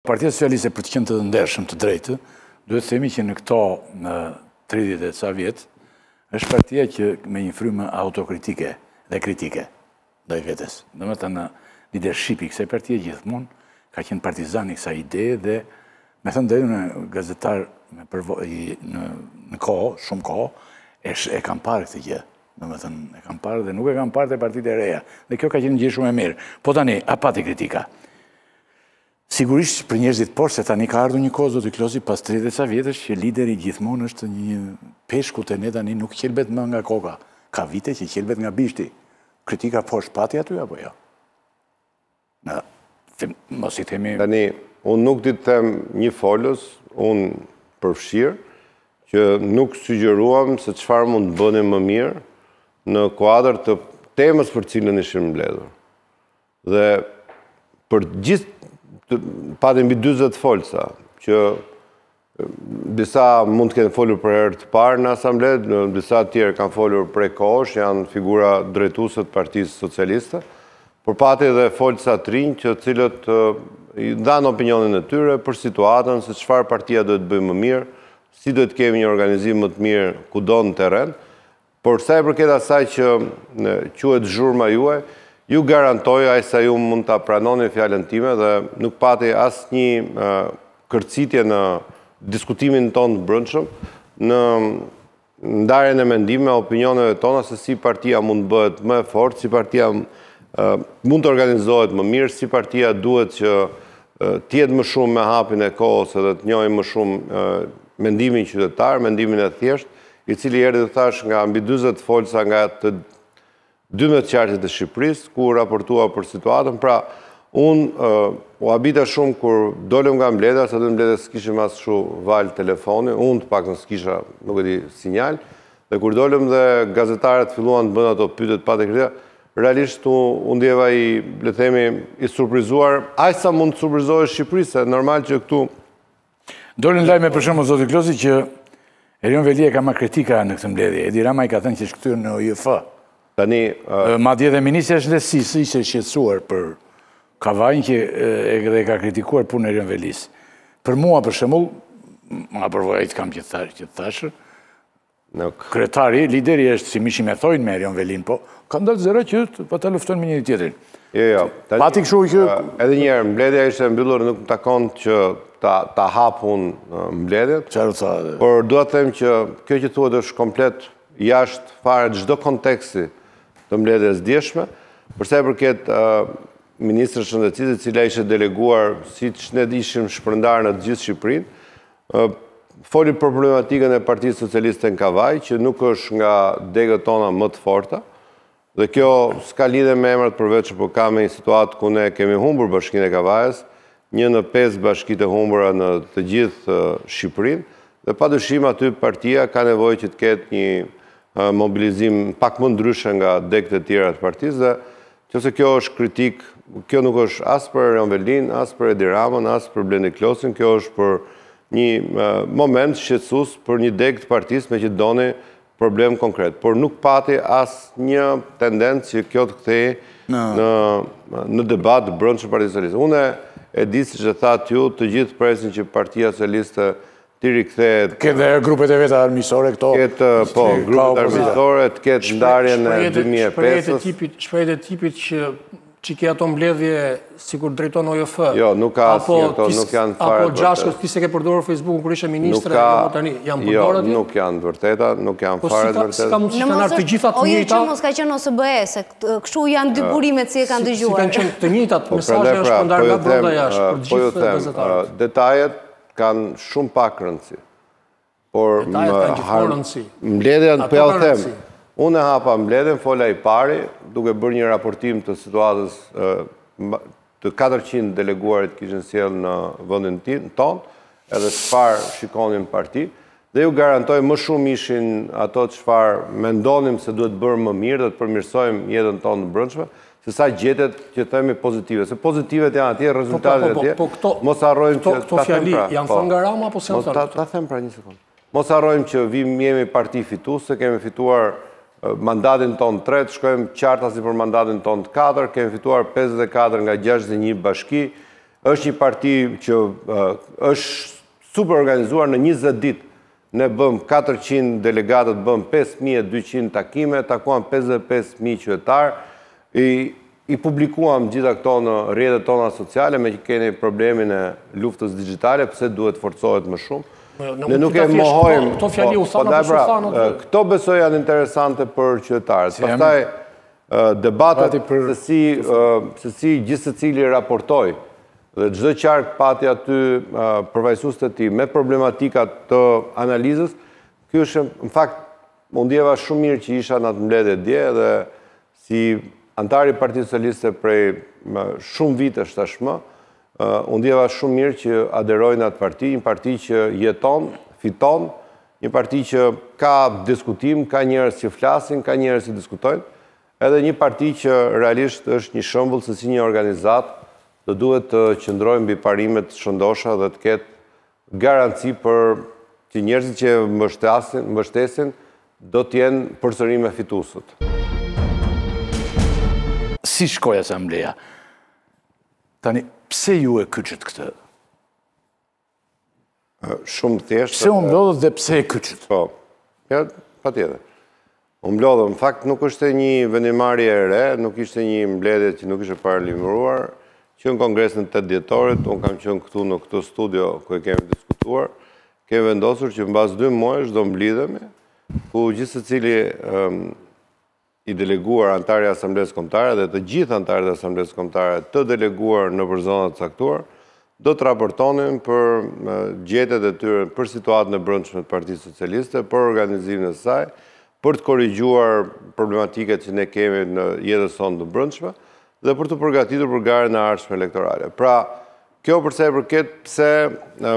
Partia Socialiste për të qenë të ndershëm të drejtë, duhet të themi që në këto në 30 e ca vjet është partia që me një frymë autokritike dhe kritike ndaj vetes. Domethënë lidershipi i kësaj partie gjithmonë ka qenë partizan i kësaj ideje dhe me thënë të drejtën unë gazetar me përvojë, në, në kohë, shumë kohë, e, e kam parë këtë gjë. Domethënë, e kam parë dhe nuk e kam parë te partitë e reja. Dhe kjo ka qenë gjë shumë e mirë. Po tani, a pati kritika? Sigurisht për njerëzit poshtë se tani ka ardhur një kohë zoti Klosi pas 30 e ca vjetësh që lideri gjithmonë është një peshku te ne tani nuk qelbet më nga koka. Ka vite që qelbet nga bishti. Kritika poshtë pati aty apo jo? Në mos i themi Tani unë nuk di ta them një folës, unë përfshirë, që nuk sugjeruam se çfarë mund të bënim më mirë në kuadër të temës për cilën ishim mbledhur. Dhe për gjithë pati mbi 40 folësa, që disa mund të kenë folur për herë të parë në asamble, disa të tjerë kanë folur prej kohësh, janë figura drejtuese të Partisë Socialiste, por pati edhe folësa të rinj të cilët dhanë opinionin e tyre për situatën se çfarë partia duhet të bëjë më mirë, si duhet të kemi një organizim më të mirë kudo në terren. Por sa i përket asaj që quhet zhurma juaj, ju garantoj aq sa ju mund ta pranoni fjalën time dhe nuk pati asnjë kërcitje në diskutimin tonë të brendshëm, në ndarjen e mendimeve, opinioneve tona se si partia mund të bëhet më e fortë, si partia mund të organizohet më mirë, si partia duhet që të jetë më shumë me hapin e kohës edhe të njohë më shumë mendimin qytetar, mendimin e thjeshtë, i cili erdhi thashë nga mbi dyzet folësa nga të dymbëdhjetë qarqet e Shqipërisë, ku u raportua për situatën, pra unë u habita shumë kur dolëm nga mbledhja, se te mbledhja s'kishim as ashtu valë telefoni, unë të paktën s'kisha, nuk e di, sinjal, dhe kur dolëm dhe gazetarët filluan të bënin ato pyetjet pati kritika, realisht u ndjeva i, le të themi, i surprizuar, aq sa mund të surprizohesh në Shqipëri, se normal që këtu Dolën lajme për shembull zoti Klosi që Erion Veliaj ka marrë kritika në këtë mbledhje. Edi Rama i ka thënë që është kthyer në OJF. Tani... Madje edhe ministrja e Shëndetësisë ishte shqetësuar për Kavajën që edhe ka kritikuar punën e Erion Velisë. Për mua, për shembull, nga përvoja që kam që të thashë, Kryetari, lideri është si mishi me thoin me Erion Velinë, po ka dalë zëra që po ta luftojnë me njëri-tjetrin. Jo, jo. Pati kështu që... Edhe njëherë, mbledhja ishte mbyllur nuk më takon që ta hapun mbledhjet. Qarë të edhe. Por dua ta them që kjo që thuhet është komplet jashtë fare çdo konteksti të mbledhjes së djeshme, për sa i përket ministres së Shëndetësisë e cila ishte deleguar siç ne ishim shpërndarë në të gjithë Shqipërinë, Foli për problematikën e Partisë Socialiste në Kavajë, që nuk është nga degët tona më të forta, dhe kjo s'ka lidhje me emrat e përveçëm po ka me një situatë ku ne kemi humbur Bashkinë e Kavajës, një në pesë bashkitë e humbura në të gjithë Shqipërinë, dhe padyshim aty partia ka nevojë që të ketë një mobilizim pak më ndryshe nga degët e tjera të partisë dhe Nëse kjo është kritikë, kjo nuk është as për Erion Velinë, as për Edi Ramën, as për Blendi Klosin, kjo është për një moment shqetësues për një degë të partisë meqë doni problem konkret. Por nuk pati asnjë tendencë që kjo të kthehej në debat të brendshëm të partisë socialiste. Unë e di siç e thatë ju, të gjithë presin që partia socialiste T'i rikthehet... Të ketë dhe grupet e veta armiqësore këto... Të ketë, po, grupet armiqësore, të ketë ndarjen e 2005-ës... Shprehjet e tipit që ti ke ato mbledhje sikur drejton OJF, jo, nuk ka asnjë, ato, nuk janë fare apo gjashkët, ti s'e ke përdorur Facebook kur ishe ministre, ka, jo, tani, janë jo, përdorë jo, nuk janë të vërteta, nuk janë po, fare të vërteta. Po si ka mundësi që të jenë të gjitha të njëta? OJF mos ka qenë ose BS, kështu janë dy burimet siç e kanë dëgjuar. Si kanë qenë të njëtat, po, mesazh është pra, shpërndarë po nga brenda jashtë, për gjithë gazetarët. Detajet, kanë shumë pak rëndësi. Por detajet kanë gjithmonë rëndësi. Mbledhjen pra ta them. Unë e hapa mbledhjen, fola i pari, duke bërë një raportim të situatës që 400 të deleguarit kishin sjellë në vendin tonë, edhe çfarë shikonin parti. Dhe ju garantoj më shumë ishin ato çfarë mendonim se duhet bërë më mirë dhe të përmirësojmë jetën tonë të brendshme, se sa gjetjet që themi pozitive. Se pozitivet janë atje, rezultatet po, po, po, atje. Po, po, po, mos harrojmë që këto fjali pra, janë thënë nga Rama apo s'janë thënë? Ta them pra një sekundë. Mos harrojmë që vim jemi parti fituese, kemi fituar mandatin tonë të tretë, shkojmë qartazi për mandatin tonë të katërt, kemi fituar 54 nga 61 bashki, është një parti që është Superorganizuar në njëzet ditë ne bëmë katërqind delegatët bëmë pesë mijë e dyqind takime takuam pesëdhjetë e pesë mijë qytetarë i i publikuam të gjitha këto në rrjetet tona sociale meqë keni problemin e luftës dixhitale pse duhet të forcohet më shumë ne nuk e mohojmë këto fjali u thanë apo s'u thanë këto besoj janë interesante për qytetarët pastaj Debatet se si gjithsecili raportoi dhe çdo qark pati aty përfaqësues të tij me problematikat të analizës, kjo është në fakt u ndjeva shumë mirë që isha në atë mbledhje dje dhe si anëtar i Partisë Socialiste prej shumë vitesh tashmë, U ndjeva shumë mirë që aderoj në atë parti, një parti që jeton, fiton, një parti që ka diskutim, ka njerëz që flasin, ka njerëz që diskutojnë, edhe një parti që realisht është një shembull se si një organizatë do duhet të qëndrojë mbi parime të shëndosha dhe të ketë garanci për që njerëzit që e mbështesin do të jenë përsëri me fituesit. Si shkoi asambleja? Tani, pse ju e kyçët këtë? Shumë thjesht... Pse u mblodhët dhe pse e kyçët? Po, ja, patjetër. U mblodhët, në fakt nuk është një vendimmarrje e re, nuk ishte një mbledhje që nuk ishte paralajmëruar, që në kongresin e 8 dhjetorit, unë kam qenë këtu në këtë studio ku e kemi diskutuar, kemi vendosur që mbas 2 muajsh do mblidhemi, ku gjithsecili i deleguar anëtar i Asamblesë Kombëtare dhe të gjithë anëtarët e Asamblesë Kombëtare të deleguar nëpër zona të caktuar, do të raportonin për gjetjet e tyre, për situatën e brendshme të Partisë Socialiste, për organizimin e saj, për të korrigjuar problematikat që ne kemi në jetën sonë të brendshme dhe për t'u përgatitur për garën e ardhshme elektorale. Pra, Kjo për sa i përket pse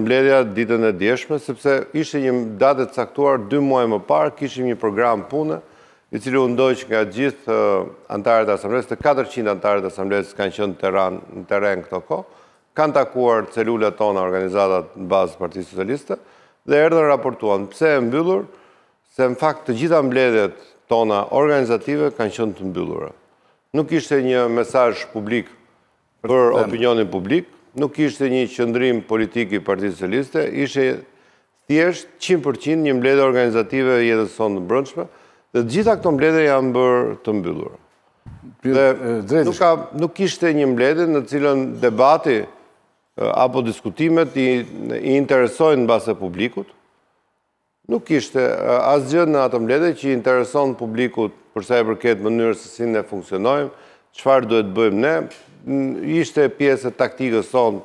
mbledhja ditën e djeshme, sepse ishte një datë e caktuar dy muaj më parë, kishim një program pune, i cili u ndoq nga gjithë anëtarët e asamblesë, të 400 anëtarët e asamblesë kanë qenë në terren, në terren këto kohë, kanë takuar celulat tona, organizatat në bazë të Partisë Socialiste dhe erdhën raportuan. Pse e mbyllur? Se në fakt të gjitha mbledhjet tona organizative kanë qenë të mbyllura. Nuk ishte një mesazh publik për opinionin publik, nuk ishte një qëndrim politik i Partisë Socialiste, ishte thjesht qind për qind një mbledhje organizative e jetës sonë të brendshme dhe të gjitha këto mbledhje janë bërë të mbyllura. Dhe nuk ishte një mbledhje në të cilën debati apo diskutimet i interesojnë mbase publikut. Nuk kishte asgjë në atë mbledhje që i intereson publikut për sa i përket mënyrës se si ne funksionojmë, çfarë duhet të bëjmë ne. Ishte pjesë e taktikës sonë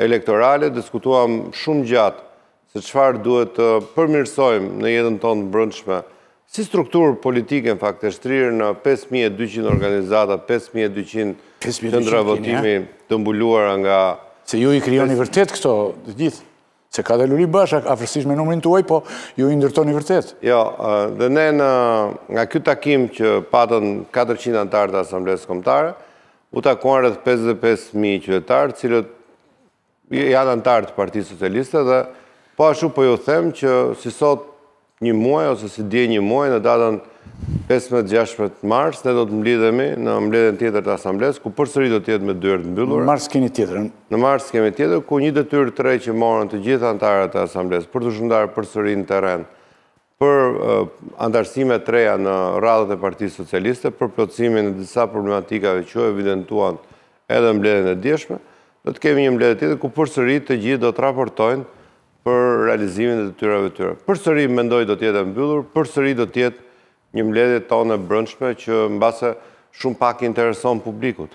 elektorale, diskutuam shumë gjatë se çfarë duhet të përmirësojmë në jetën tonë të brendshme si strukturë politike në fakt e shtrirë në pesë mijë e dyqind organizata, pesë mijë e dyqind qendra votimi të mbuluara nga Se ju i krijoni vërtet këto të gjithë Se ka dhe Luli Basha, afërsisht me numrin tuaj, po ju i ndërtoni vërtet. Jo, dhe ne në, nga ky takim që patën 400 anëtarë të asamblesë kombëtare, u takuan rreth 55.000 qytetarë, të cilët janë anëtarë të Partisë Socialiste dhe po ashtu po ju them që si sot Një muaj ose si dje një muaj në datën 15-16 mars ne do të mblidhemi në mbledhjen tjetër të asamblesë ku përsëri do të jetë me dyer të mbyllura. Në mars keni tjetrën. Në mars kemi tjetër ku një detyrë të re që morën të gjithë anëtarët e asamblesë për të shpërndarë përsëri në terren për anëtarësime të reja në radhët e Partisë Socialiste për plotësimin e disa problematikave që u evidentuan edhe në mbledhjen e djeshme, do të kemi një mbledhje tjetër ku përsëri të gjithë do të raportojnë për realizimin e detyrave të tyre. Përsëri mendoj do të jetë e mbyllur, përsëri do të jetë një mbledhje e jona e brendshme që mbase shumë pak i intereson publikut.